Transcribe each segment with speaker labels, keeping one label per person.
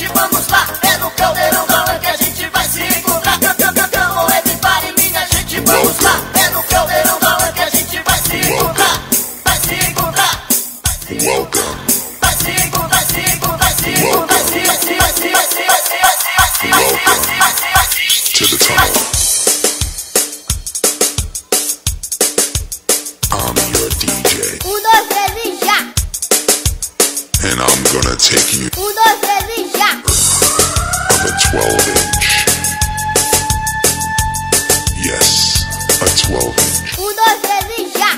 Speaker 1: gente, vamos lá. É no caldeirão da lã que a gente vai se encontrar. Come everybody, minha gente,
Speaker 2: vamos lá. É no
Speaker 1: caldeirão da lã que a gente vai
Speaker 2: se encontrar.
Speaker 1: Vai se encontrar.
Speaker 2: Welcome. Vai se
Speaker 1: encontrar, vai se encontrar, vai
Speaker 2: se encontrar, vai se, vai se,
Speaker 1: vai se, vai se, vai se, vai se,
Speaker 2: vai se, vai se, vai se, vai se, vai se. to the top. I'm your DJ,
Speaker 1: Um, dois, três e já!
Speaker 2: and I'm gonna take you
Speaker 1: Um, dois, três e
Speaker 2: 12 inch. Yes, a 12 inch.
Speaker 1: Dois, três já!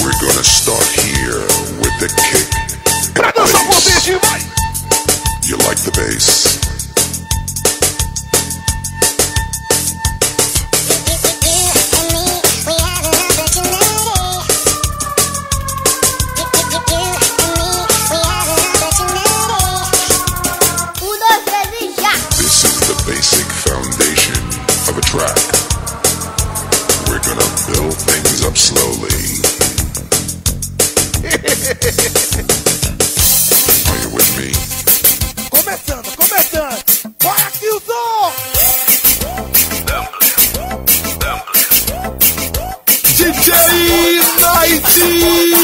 Speaker 2: We're gonna start here with the kick. basic foundation of a track. We're gonna build things up slowly. Are you with me?
Speaker 3: Começando, começando! Bora, Kilton! DJ Nighty!